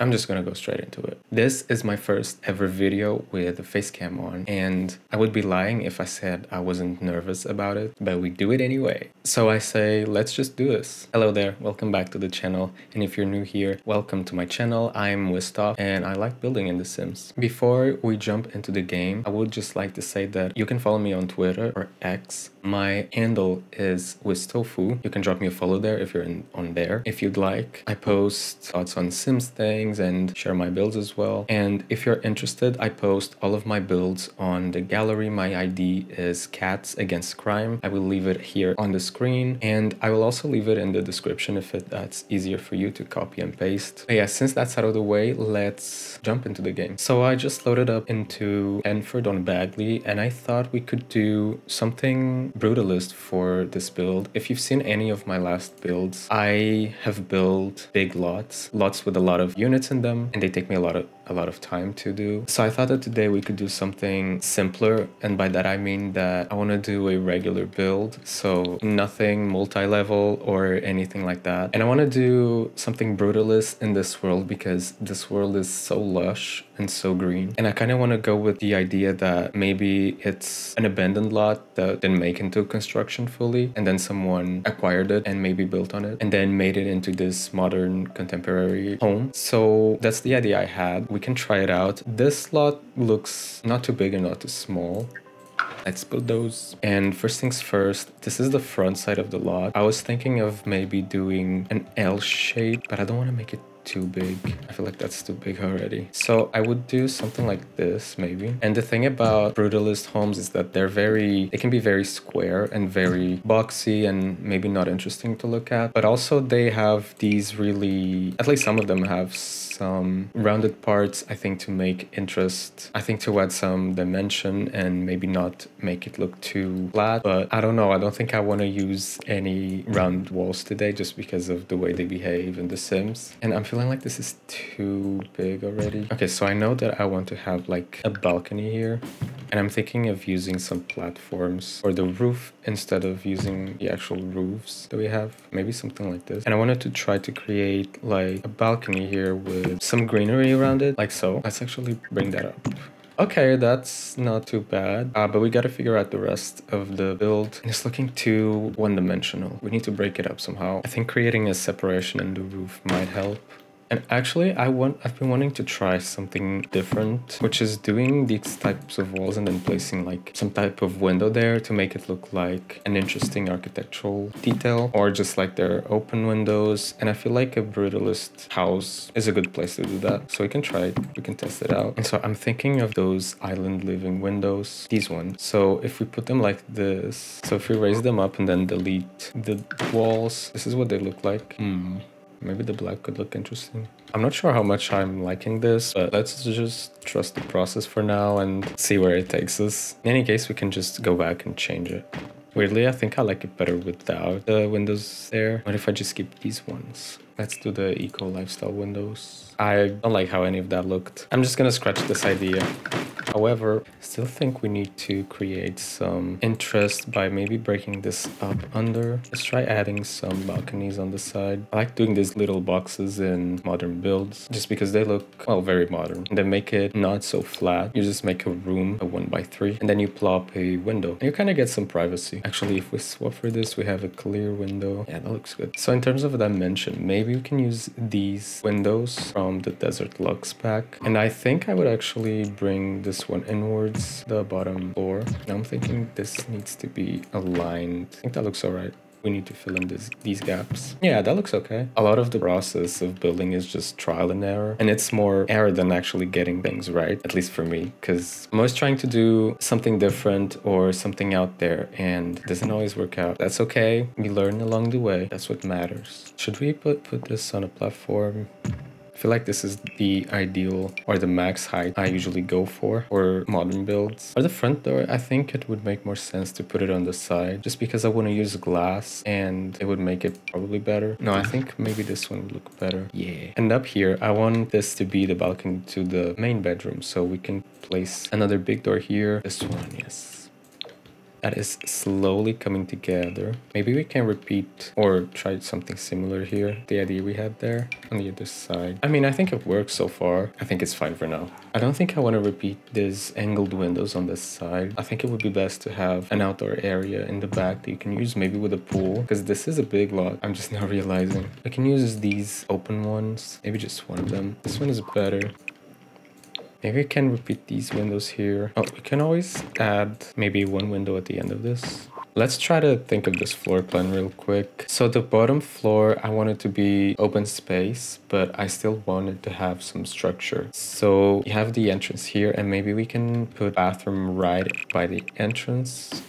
I'm just gonna go straight into it. This is my first ever video with a face cam on, and I would be lying if I said I wasn't nervous about it, but we do it anyway. So I say, let's just do this. Hello there, welcome back to the channel, and if you're new here, welcome to my channel. I'm Wistof, and I like building in The Sims. Before we jump into the game, I would just like to say that you can follow me on Twitter or X. My handle is Wistofu. You can drop me a follow there if you're in, on there, if you'd like. I post thoughts on Sims things, things and share my builds as well. And if you're interested, I post all of my builds on the gallery. My ID is Cats Against Crime. I will leave it here on the screen and I will also leave it in the description if it, that's easier for you to copy and paste. But yeah, since that's out of the way, let's jump into the game. So I just loaded up into Henford on Bagley and I thought we could do something brutalist for this build. If you've seen any of my last builds, I have built big lots, lots with a lot of units units in them. And they take me a lot of a lot of time to do. So I thought that today we could do something simpler and by that I mean that I want to do a regular build. So nothing multi-level or anything like that. And I want to do something brutalist in this world because this world is so lush and so green. And I kind of want to go with the idea that maybe it's an abandoned lot that didn't make into construction fully and then someone acquired it and maybe built on it and then made it into this modern contemporary home. So so that's the idea I had. We can try it out. This slot looks not too big and not too small. Let's build those. And first things first, this is the front side of the lot. I was thinking of maybe doing an L shape, but I don't want to make it too big. I feel like that's too big already. So I would do something like this maybe. And the thing about brutalist homes is that they're very, they can be very square and very boxy and maybe not interesting to look at. But also they have these really, at least some of them have some rounded parts, I think to make interest, I think to add some dimension and maybe not make it look too flat. But I don't know, I don't think I want to use any round walls today just because of the way they behave in The Sims. And I'm feeling like this is too big already. Okay, so I know that I want to have like a balcony here. And I'm thinking of using some platforms or the roof instead of using the actual roofs that we have. Maybe something like this. And I wanted to try to create like a balcony here with some greenery around it, like so. Let's actually bring that up. Okay, that's not too bad, uh, but we gotta figure out the rest of the build. It's looking too one-dimensional. We need to break it up somehow. I think creating a separation in the roof might help. And actually, I want I've been wanting to try something different, which is doing these types of walls and then placing like some type of window there to make it look like an interesting architectural detail, or just like their open windows. And I feel like a brutalist house is a good place to do that. So we can try it, we can test it out. And so I'm thinking of those island living windows, these ones. So if we put them like this, so if we raise them up and then delete the walls, this is what they look like. Hmm. Maybe the black could look interesting. I'm not sure how much I'm liking this, but let's just trust the process for now and see where it takes us. In any case, we can just go back and change it. Weirdly, I think I like it better without the windows there. What if I just keep these ones? Let's do the eco lifestyle windows. I don't like how any of that looked. I'm just gonna scratch this idea. However, still think we need to create some interest by maybe breaking this up under. Let's try adding some balconies on the side. I like doing these little boxes in modern builds just because they look, well, very modern. They make it not so flat. You just make a room, a one by three, and then you plop a window. And you kind of get some privacy. Actually, if we swap for this, we have a clear window. Yeah, that looks good. So in terms of dimension, maybe we can use these windows from the Desert Luxe pack. And I think I would actually bring this one inwards, the bottom floor. Now I'm thinking this needs to be aligned. I think that looks all right. We need to fill in this, these gaps. Yeah, that looks okay. A lot of the process of building is just trial and error. And it's more error than actually getting things right, at least for me. Because I'm always trying to do something different or something out there and doesn't always work out. That's okay. We learn along the way. That's what matters. Should we put, put this on a platform? I feel like this is the ideal or the max height I usually go for for modern builds. For the front door, I think it would make more sense to put it on the side just because I want to use glass and it would make it probably better. No, I think maybe this one would look better. Yeah. And up here, I want this to be the balcony to the main bedroom so we can place another big door here. This one, yes. That is slowly coming together. Maybe we can repeat or try something similar here. The idea we had there on the other side. I mean, I think it works so far. I think it's fine for now. I don't think I want to repeat these angled windows on this side. I think it would be best to have an outdoor area in the back that you can use maybe with a pool because this is a big lot. I'm just now realizing. I can use these open ones, maybe just one of them. This one is better. Maybe we can repeat these windows here. Oh, we can always add maybe one window at the end of this. Let's try to think of this floor plan real quick. So the bottom floor, I want it to be open space, but I still want it to have some structure. So you have the entrance here and maybe we can put bathroom right by the entrance.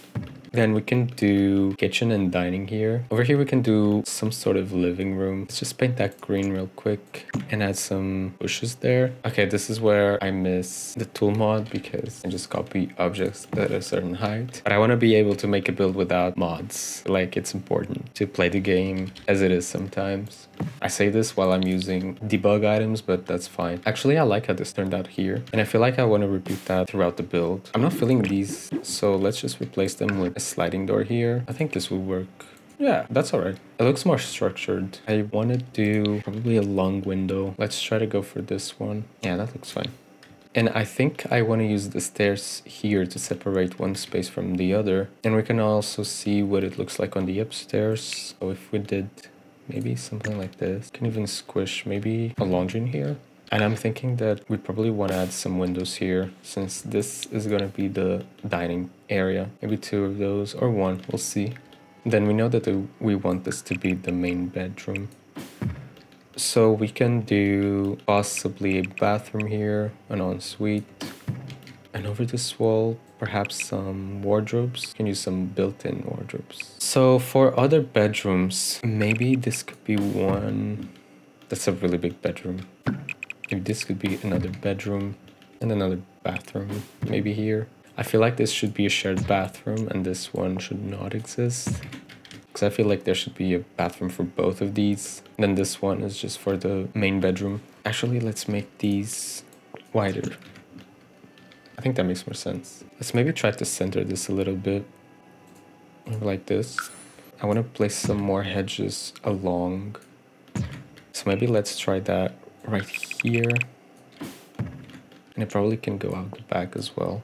Then we can do kitchen and dining here. Over here we can do some sort of living room. Let's just paint that green real quick and add some bushes there. Okay, this is where I miss the tool mod because I just copy objects at a certain height. But I want to be able to make a build without mods. Like it's important to play the game as it is sometimes. I say this while I'm using debug items, but that's fine. Actually, I like how this turned out here. And I feel like I want to repeat that throughout the build. I'm not filling these, so let's just replace them with sliding door here. I think this will work. Yeah, that's all right. It looks more structured. I want to do probably a long window. Let's try to go for this one. Yeah, that looks fine. And I think I want to use the stairs here to separate one space from the other. And we can also see what it looks like on the upstairs. So if we did maybe something like this, can even squish maybe a laundry in here. And I'm thinking that we probably want to add some windows here since this is going to be the dining area. Maybe two of those or one, we'll see. Then we know that we want this to be the main bedroom. So we can do possibly a bathroom here, an ensuite, and over this wall, perhaps some wardrobes. Can use some built-in wardrobes. So for other bedrooms, maybe this could be one. That's a really big bedroom. Maybe this could be another bedroom and another bathroom, maybe here. I feel like this should be a shared bathroom and this one should not exist. Because I feel like there should be a bathroom for both of these. And then this one is just for the main bedroom. Actually, let's make these wider. I think that makes more sense. Let's maybe try to center this a little bit. Like this. I want to place some more hedges along. So maybe let's try that right here. And it probably can go out the back as well.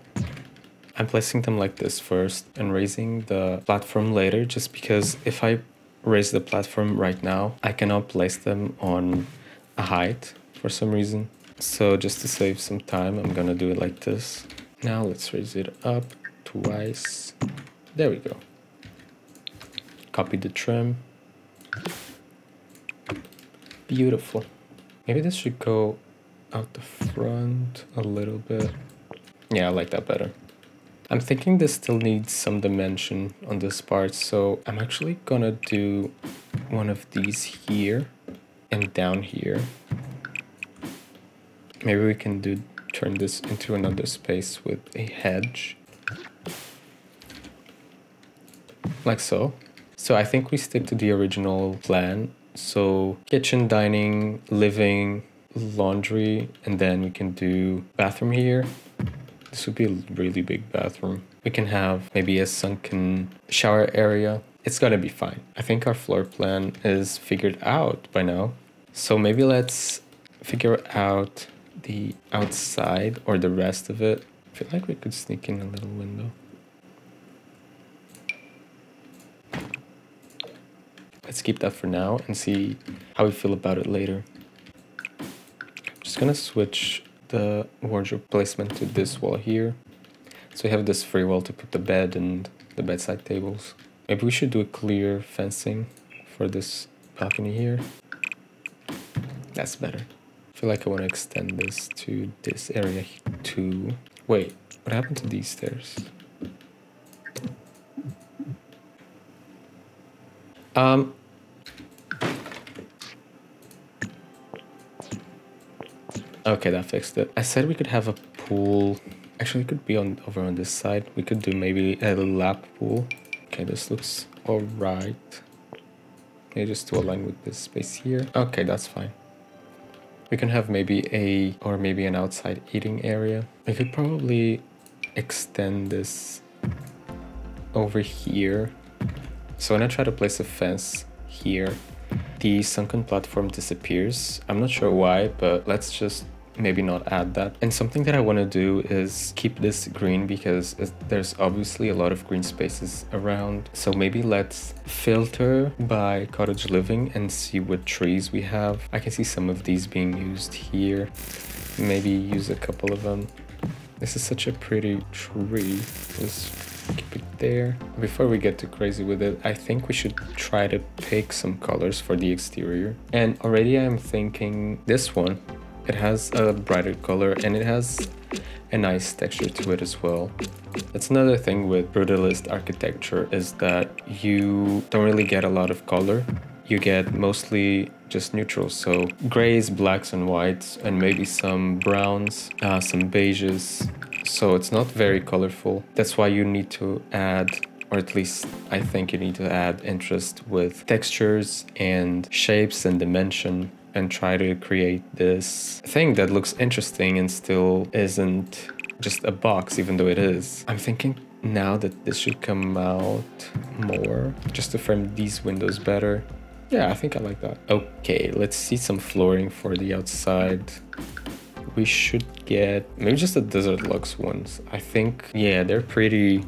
I'm placing them like this first and raising the platform later just because if I raise the platform right now, I cannot place them on a height for some reason. So just to save some time, I'm gonna do it like this. Now let's raise it up twice. There we go. Copy the trim. Beautiful. Maybe this should go out the front a little bit. Yeah, I like that better. I'm thinking this still needs some dimension on this part, so I'm actually gonna do one of these here and down here. Maybe we can do turn this into another space with a hedge. Like so. So I think we stick to the original plan so kitchen, dining, living, laundry, and then we can do bathroom here. This would be a really big bathroom. We can have maybe a sunken shower area. It's gonna be fine. I think our floor plan is figured out by now. So maybe let's figure out the outside or the rest of it. I feel like we could sneak in a little window. Let's keep that for now and see how we feel about it later. I'm just gonna switch the wardrobe placement to this wall here. So we have this free wall to put the bed and the bedside tables. Maybe we should do a clear fencing for this balcony here. That's better. I feel like I want to extend this to this area too. Wait, what happened to these stairs? Um, Okay, that fixed it. I said we could have a pool. Actually, it could be on over on this side. We could do maybe a lap pool. Okay, this looks all right. Maybe just to align with this space here. Okay, that's fine. We can have maybe a, or maybe an outside eating area. We could probably extend this over here. So when I try to place a fence here, the sunken platform disappears. I'm not sure why, but let's just maybe not add that. And something that I want to do is keep this green because there's obviously a lot of green spaces around. So maybe let's filter by cottage living and see what trees we have. I can see some of these being used here. Maybe use a couple of them. This is such a pretty tree. Let's keep it there. Before we get too crazy with it, I think we should try to pick some colors for the exterior. And already I'm thinking this one it has a brighter color and it has a nice texture to it as well. That's another thing with brutalist architecture is that you don't really get a lot of color. You get mostly just neutral, so grays, blacks and whites and maybe some browns, uh, some beiges. So it's not very colorful. That's why you need to add or at least I think you need to add interest with textures and shapes and dimension and try to create this thing that looks interesting and still isn't just a box, even though it is. I'm thinking now that this should come out more just to frame these windows better. Yeah, I think I like that. Okay, let's see some flooring for the outside. We should get maybe just the Desert Luxe ones. I think, yeah, they're pretty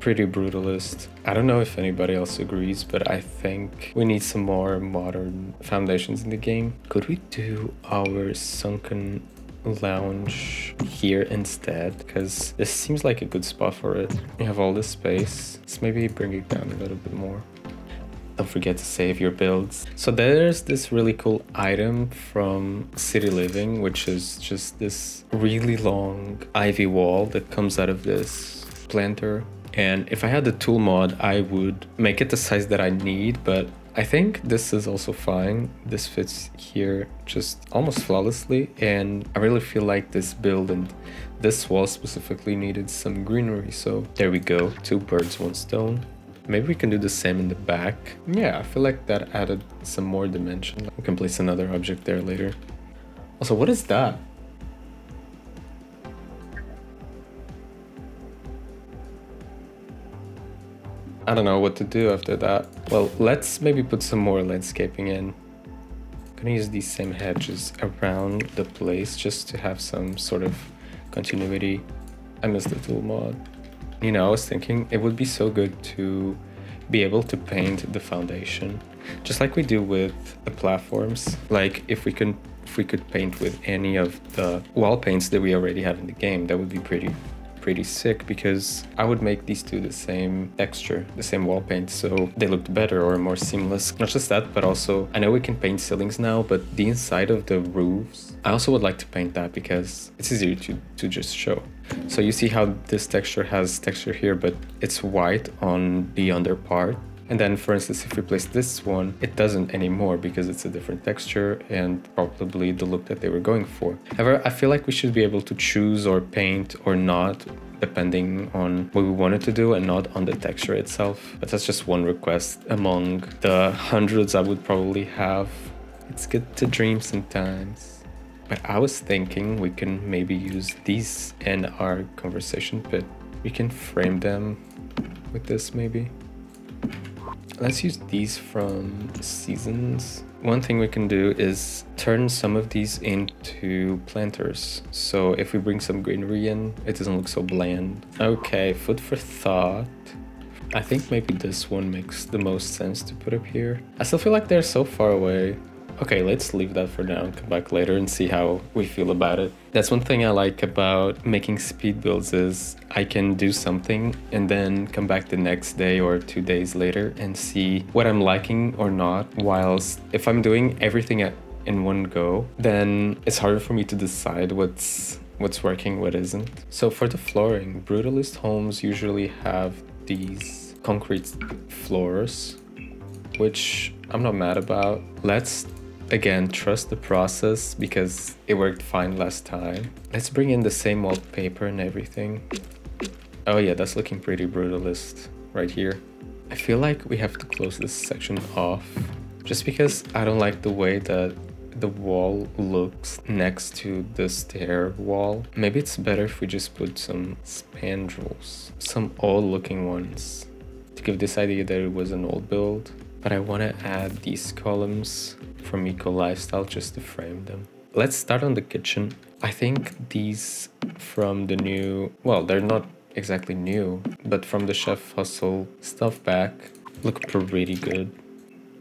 pretty brutalist. I don't know if anybody else agrees, but I think we need some more modern foundations in the game. Could we do our sunken lounge here instead because this seems like a good spot for it. We have all this space. Let's maybe bring it down a little bit more. Don't forget to save your builds. So there's this really cool item from City Living, which is just this really long ivy wall that comes out of this planter and if I had the tool mod, I would make it the size that I need, but I think this is also fine. This fits here just almost flawlessly. And I really feel like this build and this wall specifically needed some greenery. So there we go, two birds, one stone. Maybe we can do the same in the back. Yeah, I feel like that added some more dimension. We can place another object there later. Also, what is that? I don't know what to do after that. Well, let's maybe put some more landscaping in. I'm gonna use these same hedges around the place just to have some sort of continuity. I miss the tool mod. You know, I was thinking it would be so good to be able to paint the foundation, just like we do with the platforms. Like if we can, if we could paint with any of the wall paints that we already have in the game, that would be pretty pretty sick because I would make these two the same texture, the same wall paint, so they looked better or more seamless. Not just that, but also I know we can paint ceilings now, but the inside of the roofs, I also would like to paint that because it's easier to, to just show. So you see how this texture has texture here, but it's white on the under part and then for instance, if we place this one, it doesn't anymore because it's a different texture and probably the look that they were going for. However, I feel like we should be able to choose or paint or not depending on what we wanted to do and not on the texture itself. But that's just one request among the hundreds I would probably have. It's good to dream sometimes. But I was thinking we can maybe use these in our conversation but We can frame them with this maybe. Let's use these from seasons. One thing we can do is turn some of these into planters. So if we bring some greenery in, it doesn't look so bland. Okay, food for thought. I think maybe this one makes the most sense to put up here. I still feel like they're so far away. Okay, let's leave that for now and come back later and see how we feel about it. That's one thing I like about making speed builds is I can do something and then come back the next day or two days later and see what I'm liking or not. Whilst if I'm doing everything at, in one go, then it's harder for me to decide what's what's working, what isn't. So for the flooring, Brutalist homes usually have these concrete floors, which I'm not mad about. Let's Again, trust the process because it worked fine last time. Let's bring in the same wallpaper and everything. Oh yeah, that's looking pretty brutalist right here. I feel like we have to close this section off just because I don't like the way that the wall looks next to the stair wall. Maybe it's better if we just put some spandrels, some old looking ones to give this idea that it was an old build. But I want to add these columns from Eco Lifestyle just to frame them. Let's start on the kitchen. I think these from the new, well, they're not exactly new, but from the Chef Hustle stuff pack look pretty good.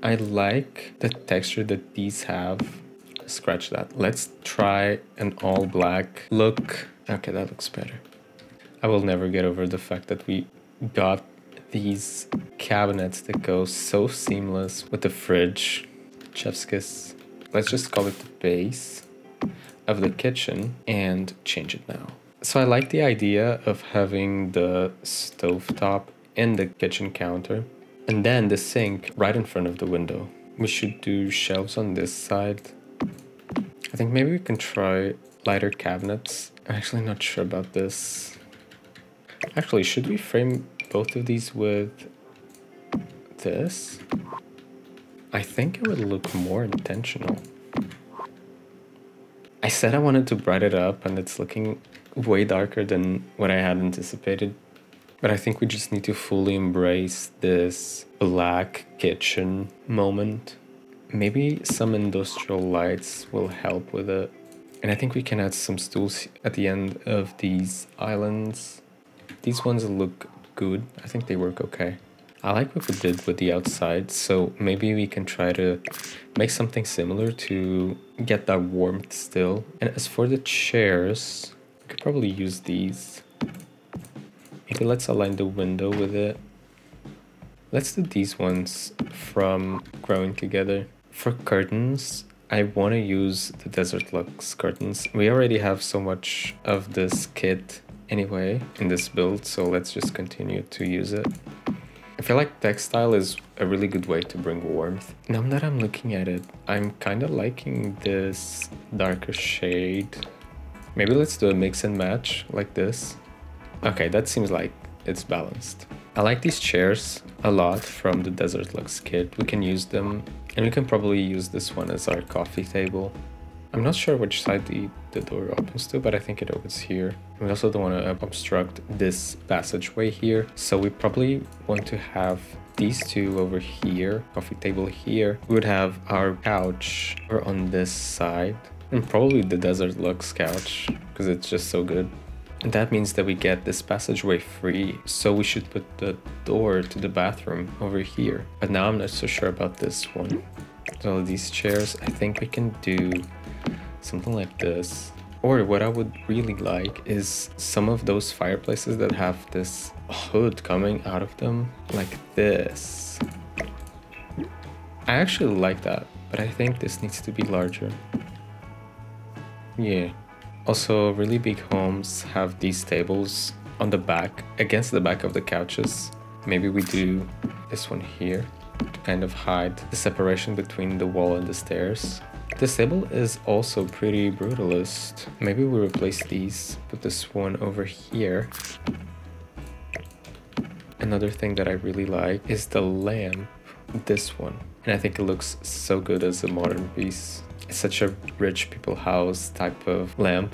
I like the texture that these have. Scratch that. Let's try an all black look. Okay, that looks better. I will never get over the fact that we got these cabinets that go so seamless with the fridge. Chef's kiss. Let's just call it the base of the kitchen and change it now. So I like the idea of having the stove top in the kitchen counter and then the sink right in front of the window. We should do shelves on this side. I think maybe we can try lighter cabinets. I'm actually not sure about this. Actually, should we frame both of these with this? I think it would look more intentional. I said I wanted to brighten it up and it's looking way darker than what I had anticipated. But I think we just need to fully embrace this black kitchen moment. Maybe some industrial lights will help with it. And I think we can add some stools at the end of these islands. These ones look good. I think they work okay. I like what we did with the outside, so maybe we can try to make something similar to get that warmth still. And as for the chairs, we could probably use these. Maybe let's align the window with it. Let's do these ones from growing together. For curtains, I want to use the Desert Luxe curtains. We already have so much of this kit anyway in this build, so let's just continue to use it. I feel like textile is a really good way to bring warmth. Now that I'm looking at it, I'm kind of liking this darker shade. Maybe let's do a mix and match like this. Okay, that seems like it's balanced. I like these chairs a lot from the Desert Luxe kit. We can use them and we can probably use this one as our coffee table. I'm not sure which side the, the door opens to, but I think it opens here. We also don't want to uh, obstruct this passageway here. So we probably want to have these two over here, coffee table here. We would have our couch over on this side and probably the Desert Luxe couch because it's just so good. And that means that we get this passageway free. So we should put the door to the bathroom over here. But now I'm not so sure about this one. So these chairs, I think we can do something like this. Or what I would really like is some of those fireplaces that have this hood coming out of them like this. I actually like that, but I think this needs to be larger. Yeah. Also, really big homes have these tables on the back, against the back of the couches. Maybe we do this one here to kind of hide the separation between the wall and the stairs. This table is also pretty brutalist. Maybe we replace these, put this one over here. Another thing that I really like is the lamp, this one. And I think it looks so good as a modern piece. It's such a rich people house type of lamp.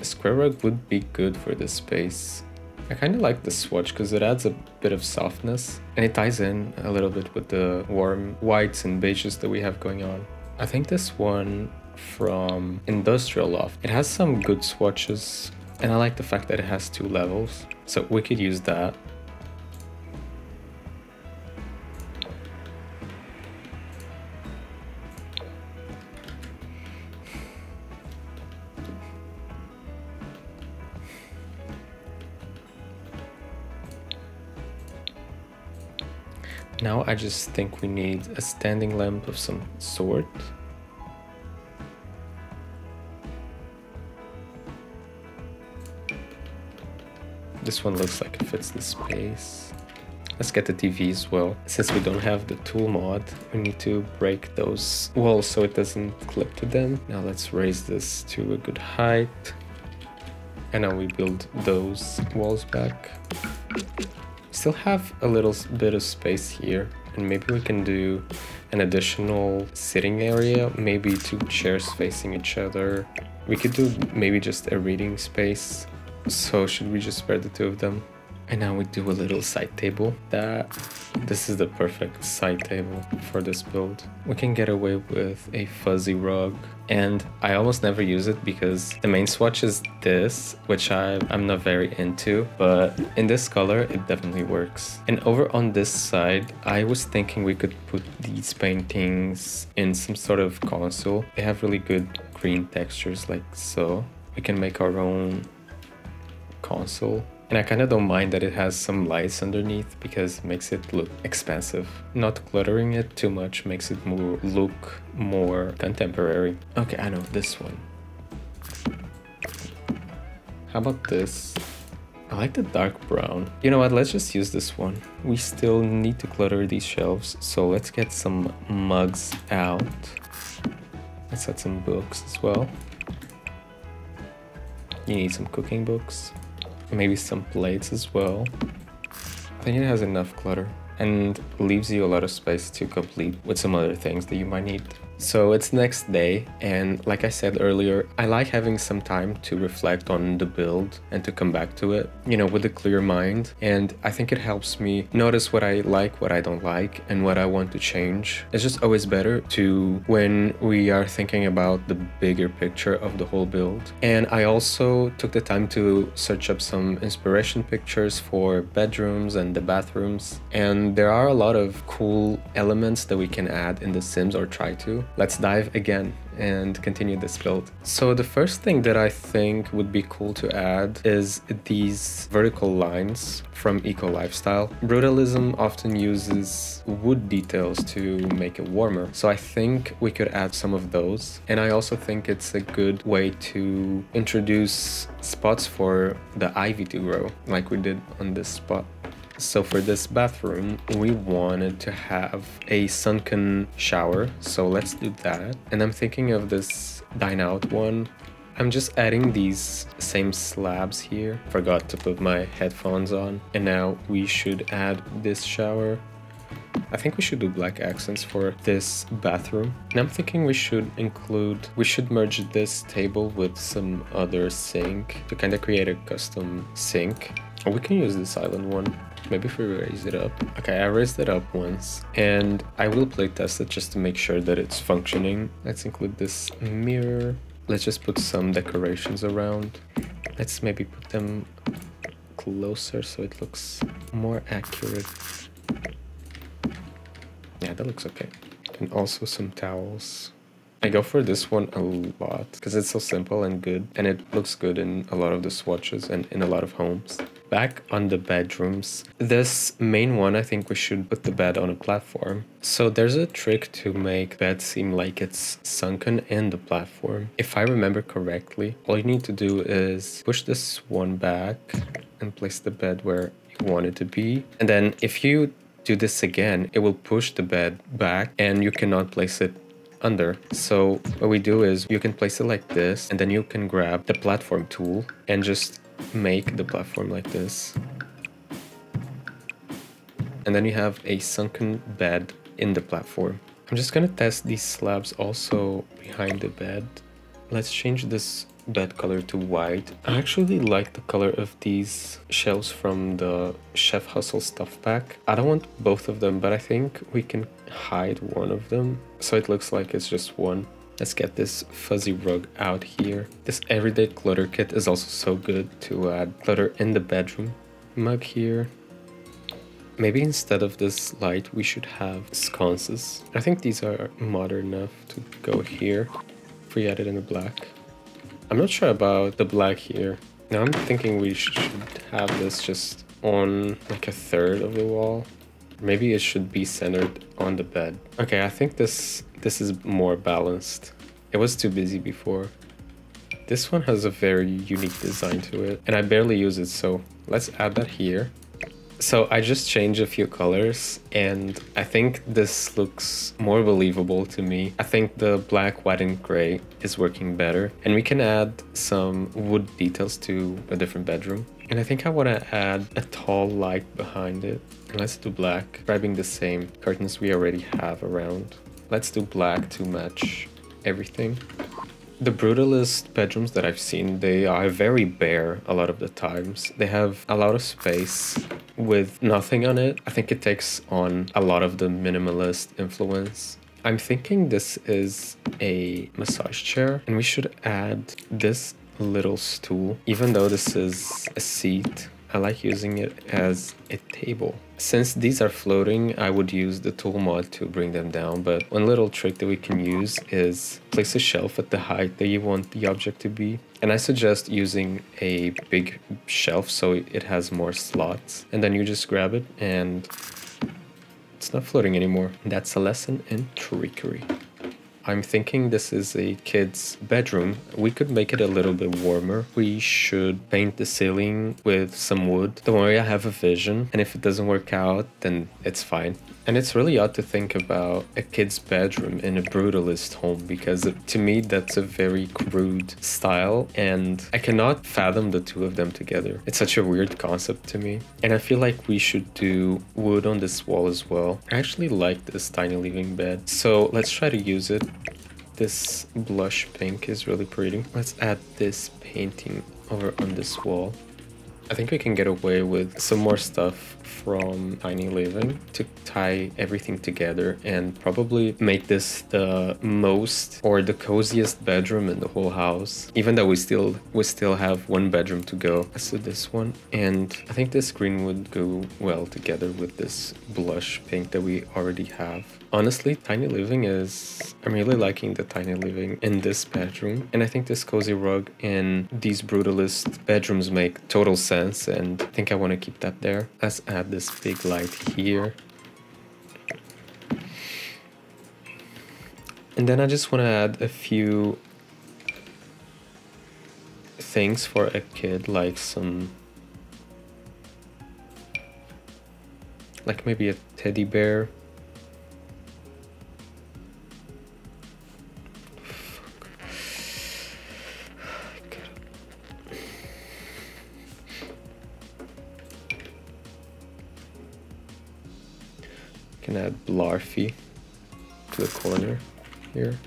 A square rug would be good for this space. I kind of like the swatch because it adds a bit of softness and it ties in a little bit with the warm whites and beiges that we have going on. I think this one from Industrial Loft, it has some good swatches and I like the fact that it has two levels. So we could use that. Now I just think we need a standing lamp of some sort. This one looks like it fits the space. Let's get the TV as well. Since we don't have the tool mod, we need to break those walls so it doesn't clip to them. Now let's raise this to a good height. And now we build those walls back still have a little bit of space here and maybe we can do an additional sitting area, maybe two chairs facing each other. We could do maybe just a reading space. So should we just spread the two of them? And now we do a little side table. That this is the perfect side table for this build. We can get away with a fuzzy rug and I almost never use it because the main swatch is this, which I, I'm not very into, but in this color, it definitely works. And over on this side, I was thinking we could put these paintings in some sort of console. They have really good green textures like so. We can make our own console and I kind of don't mind that it has some lights underneath because it makes it look expensive. Not cluttering it too much makes it more look more contemporary. Okay, I know this one. How about this? I like the dark brown. You know what, let's just use this one. We still need to clutter these shelves, so let's get some mugs out. Let's add some books as well. You need some cooking books maybe some plates as well. I think it has enough clutter and leaves you a lot of space to complete with some other things that you might need. So it's next day, and like I said earlier, I like having some time to reflect on the build and to come back to it, you know, with a clear mind. And I think it helps me notice what I like, what I don't like, and what I want to change. It's just always better to when we are thinking about the bigger picture of the whole build. And I also took the time to search up some inspiration pictures for bedrooms and the bathrooms. And there are a lot of cool elements that we can add in The Sims or try to let's dive again and continue this build. So the first thing that I think would be cool to add is these vertical lines from Eco Lifestyle. Brutalism often uses wood details to make it warmer, so I think we could add some of those. And I also think it's a good way to introduce spots for the ivy to grow, like we did on this spot. So for this bathroom, we wanted to have a sunken shower. So let's do that. And I'm thinking of this dine out one. I'm just adding these same slabs here. Forgot to put my headphones on. And now we should add this shower. I think we should do black accents for this bathroom. And I'm thinking we should include, we should merge this table with some other sink to kind of create a custom sink. Or we can use this island one. Maybe if we raise it up. Okay, I raised it up once and I will play test it just to make sure that it's functioning. Let's include this mirror. Let's just put some decorations around. Let's maybe put them closer so it looks more accurate. Yeah, that looks okay. And also some towels. I go for this one a lot because it's so simple and good and it looks good in a lot of the swatches and in a lot of homes back on the bedrooms. This main one, I think we should put the bed on a platform. So there's a trick to make bed seem like it's sunken in the platform. If I remember correctly, all you need to do is push this one back and place the bed where you want it to be. And then if you do this again, it will push the bed back and you cannot place it under. So what we do is you can place it like this and then you can grab the platform tool and just make the platform like this. And then you have a sunken bed in the platform. I'm just gonna test these slabs also behind the bed. Let's change this bed color to white. I actually like the color of these shelves from the Chef Hustle stuff pack. I don't want both of them, but I think we can hide one of them so it looks like it's just one. Let's get this fuzzy rug out here. This everyday clutter kit is also so good to add clutter in the bedroom. Mug here. Maybe instead of this light, we should have sconces. I think these are modern enough to go here if we add it in the black. I'm not sure about the black here. Now I'm thinking we should have this just on like a third of the wall. Maybe it should be centered on the bed. Okay, I think this this is more balanced. It was too busy before. This one has a very unique design to it, and I barely use it, so let's add that here. So I just changed a few colors and I think this looks more believable to me. I think the black, white and gray is working better and we can add some wood details to a different bedroom. And I think I want to add a tall light behind it. And let's do black, grabbing the same curtains we already have around. Let's do black to match everything. The brutalist bedrooms that I've seen, they are very bare a lot of the times. They have a lot of space with nothing on it. I think it takes on a lot of the minimalist influence. I'm thinking this is a massage chair and we should add this little stool, even though this is a seat I like using it as a table. Since these are floating, I would use the tool mod to bring them down, but one little trick that we can use is place a shelf at the height that you want the object to be. And I suggest using a big shelf so it has more slots. And then you just grab it and it's not floating anymore. That's a lesson in trickery. I'm thinking this is a kid's bedroom. We could make it a little bit warmer. We should paint the ceiling with some wood. Don't worry, I have a vision. And if it doesn't work out, then it's fine. And it's really odd to think about a kid's bedroom in a brutalist home because uh, to me that's a very crude style and I cannot fathom the two of them together. It's such a weird concept to me. And I feel like we should do wood on this wall as well. I actually like this tiny living bed. So let's try to use it. This blush pink is really pretty. Let's add this painting over on this wall. I think we can get away with some more stuff from Tiny Living to tie everything together and probably make this the most or the coziest bedroom in the whole house. Even though we still we still have one bedroom to go. Let's this one. And I think this green would go well together with this blush pink that we already have. Honestly, Tiny Living is... I'm really liking the Tiny Living in this bedroom. And I think this cozy rug in these brutalist bedrooms make total sense. And I think I want to keep that there. Let's add this big light here. And then I just want to add a few things for a kid, like some... Like maybe a teddy bear to the corner here.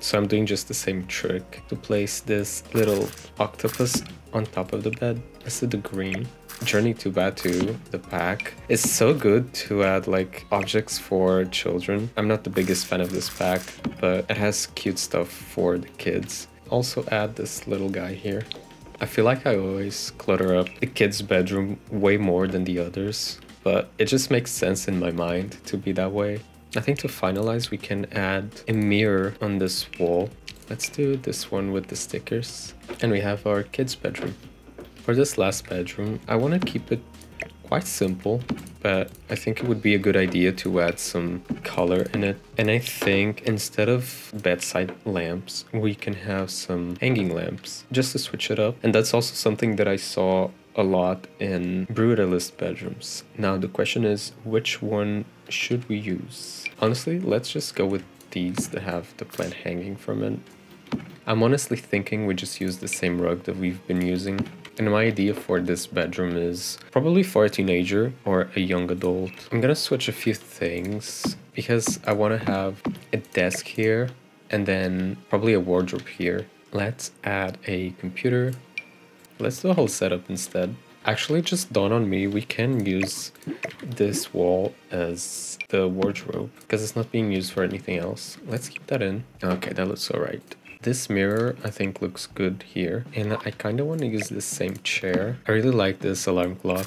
So I'm doing just the same trick to place this little octopus on top of the bed. Let's do the green. Journey to Batuu, the pack, is so good to add like objects for children. I'm not the biggest fan of this pack, but it has cute stuff for the kids. Also add this little guy here. I feel like I always clutter up the kid's bedroom way more than the others but it just makes sense in my mind to be that way. I think to finalize, we can add a mirror on this wall. Let's do this one with the stickers. And we have our kid's bedroom. For this last bedroom, I want to keep it quite simple, but I think it would be a good idea to add some color in it. And I think instead of bedside lamps, we can have some hanging lamps just to switch it up. And that's also something that I saw a lot in brutalist bedrooms. Now the question is, which one should we use? Honestly, let's just go with these that have the plant hanging from it. I'm honestly thinking we just use the same rug that we've been using. And my idea for this bedroom is probably for a teenager or a young adult. I'm gonna switch a few things because I want to have a desk here and then probably a wardrobe here. Let's add a computer Let's do a whole setup instead. Actually, just dawned on me, we can use this wall as the wardrobe because it's not being used for anything else. Let's keep that in. Okay, that looks alright. This mirror, I think, looks good here. And I kind of want to use the same chair. I really like this alarm clock.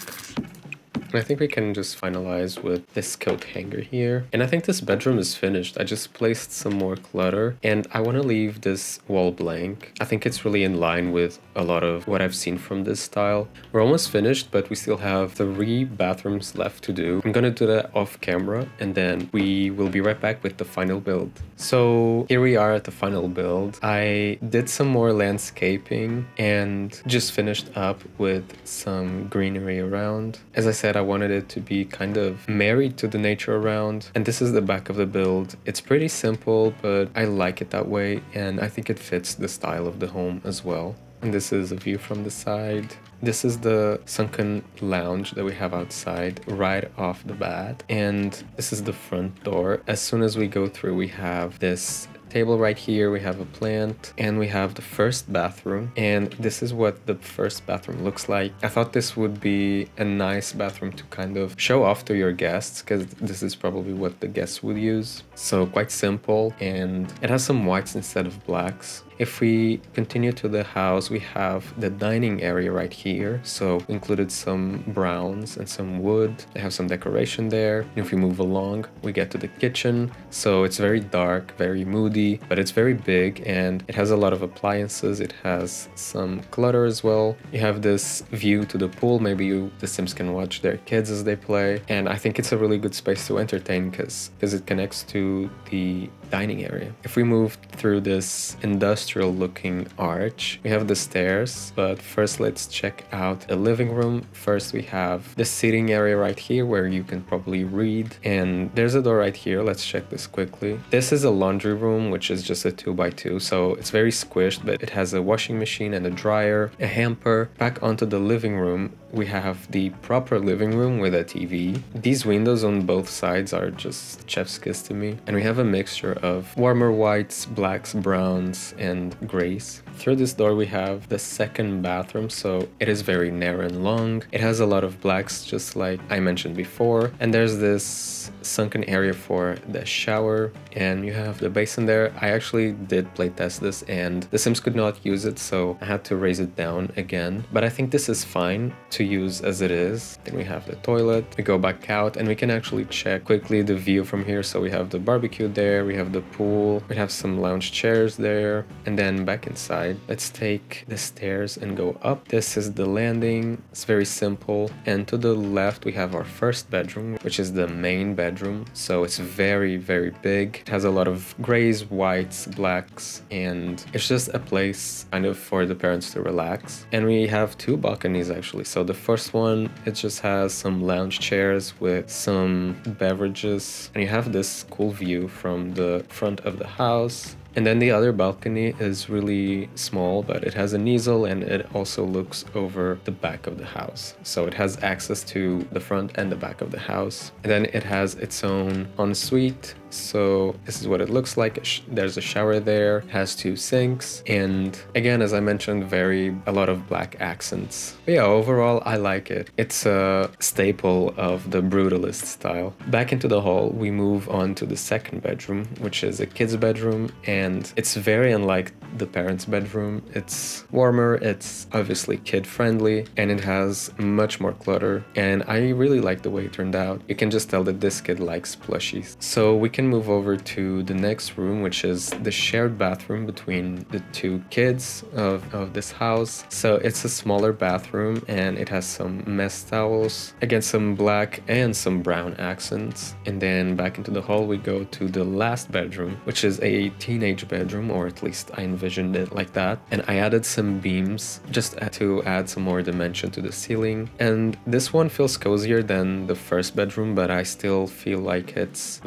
I think we can just finalize with this coat hanger here. And I think this bedroom is finished. I just placed some more clutter and I want to leave this wall blank. I think it's really in line with a lot of what I've seen from this style. We're almost finished, but we still have three bathrooms left to do. I'm gonna do that off camera and then we will be right back with the final build. So here we are at the final build. I did some more landscaping and just finished up with some greenery around. As I said, I wanted it to be kind of married to the nature around. And this is the back of the build. It's pretty simple, but I like it that way. And I think it fits the style of the home as well. And this is a view from the side. This is the sunken lounge that we have outside right off the bat. And this is the front door. As soon as we go through, we have this table right here, we have a plant, and we have the first bathroom. And this is what the first bathroom looks like. I thought this would be a nice bathroom to kind of show off to your guests because this is probably what the guests would use. So quite simple and it has some whites instead of blacks. If we continue to the house, we have the dining area right here. So included some browns and some wood. They have some decoration there. If we move along, we get to the kitchen. So it's very dark, very moody, but it's very big and it has a lot of appliances. It has some clutter as well. You have this view to the pool. Maybe you, the Sims can watch their kids as they play. And I think it's a really good space to entertain because it connects to the dining area. If we move through this industrial looking arch, we have the stairs, but first let's check out the living room. First we have the sitting area right here where you can probably read and there's a door right here. Let's check this quickly. This is a laundry room, which is just a two by two. So it's very squished, but it has a washing machine and a dryer, a hamper. Back onto the living room, we have the proper living room with a TV. These windows on both sides are just chef's kiss to me. And we have a mixture of warmer whites, blacks, browns, and grays. Through this door we have the second bathroom, so it is very narrow and long. It has a lot of blacks just like I mentioned before. And there's this sunken area for the shower and you have the basin there. I actually did playtest this and the Sims could not use it so I had to raise it down again. But I think this is fine to use as it is. Then we have the toilet. We go back out and we can actually check quickly the view from here. So we have the barbecue there, we have the pool, we have some lounge chairs there and then back inside side. Let's take the stairs and go up. This is the landing. It's very simple. And to the left, we have our first bedroom, which is the main bedroom. So it's very, very big. It has a lot of grays, whites, blacks, and it's just a place kind of for the parents to relax. And we have two balconies actually. So the first one, it just has some lounge chairs with some beverages. And you have this cool view from the front of the house and then the other balcony is really small, but it has an easel and it also looks over the back of the house. So it has access to the front and the back of the house. And then it has its own ensuite so this is what it looks like. There's a shower there, has two sinks, and again, as I mentioned, very a lot of black accents. But yeah, overall, I like it. It's a staple of the brutalist style. Back into the hall, we move on to the second bedroom, which is a kid's bedroom, and it's very unlike the parents' bedroom. It's warmer, it's obviously kid friendly, and it has much more clutter. And I really like the way it turned out. You can just tell that this kid likes plushies. So we can move over to the next room, which is the shared bathroom between the two kids of, of this house. So it's a smaller bathroom and it has some mess towels, again, some black and some brown accents. And then back into the hall, we go to the last bedroom, which is a teenage bedroom, or at least I envisioned it like that. And I added some beams just to add some more dimension to the ceiling. And this one feels cozier than the first bedroom, but I still feel like it's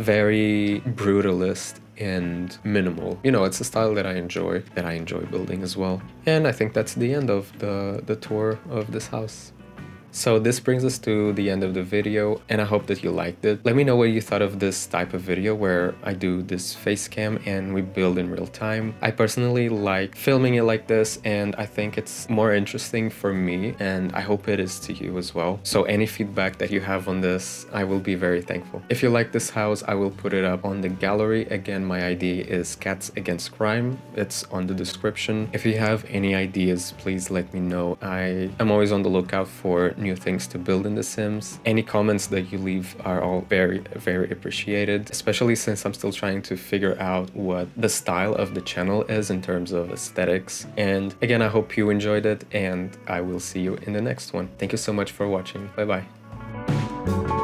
brutalist and minimal. You know, it's a style that I enjoy, that I enjoy building as well. And I think that's the end of the, the tour of this house. So this brings us to the end of the video and I hope that you liked it. Let me know what you thought of this type of video where I do this face cam and we build in real time. I personally like filming it like this and I think it's more interesting for me and I hope it is to you as well. So any feedback that you have on this, I will be very thankful. If you like this house, I will put it up on the gallery. Again, my ID is Cats Against Crime. It's on the description. If you have any ideas, please let me know. I am always on the lookout for new things to build in The Sims. Any comments that you leave are all very, very appreciated, especially since I'm still trying to figure out what the style of the channel is in terms of aesthetics. And again, I hope you enjoyed it and I will see you in the next one. Thank you so much for watching. Bye bye.